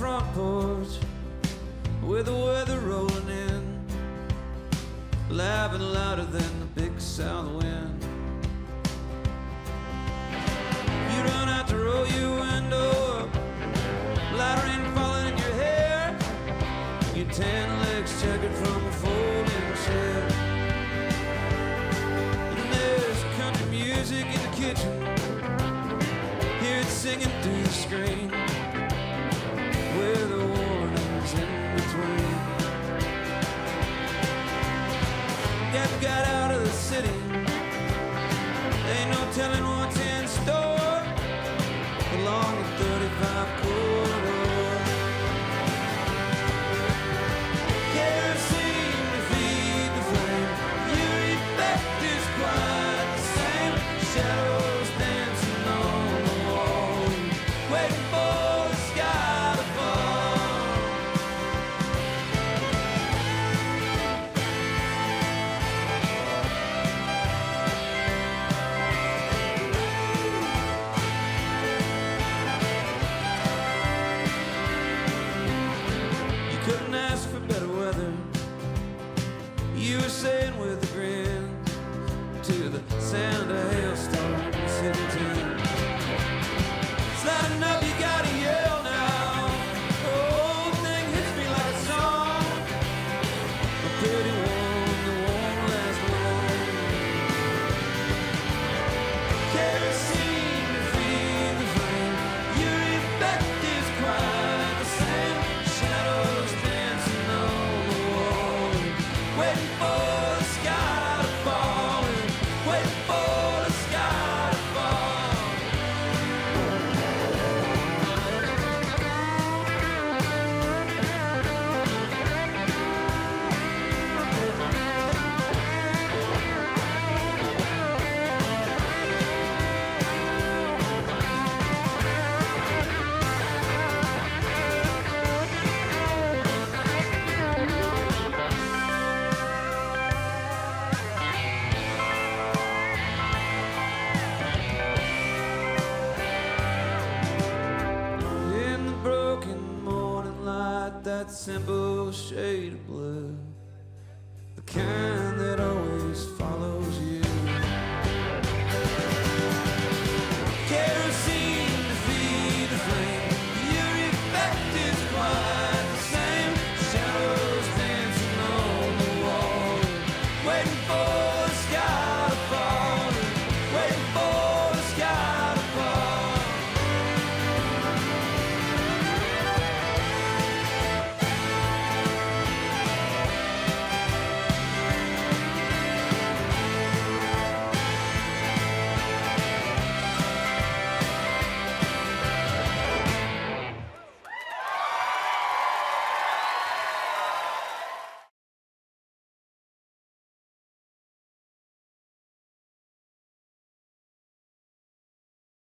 porch with the weather rolling in, laughing louder than the big south wind. You run out to roll your window up, light rain falling in your hair, your tan legs checkered from a folding chair. And there's country music in the kitchen, hear it singing through the screen Got got out of the city. Ain't no telling what's in store along the Kerosene that simple shade of blue, the kind that always.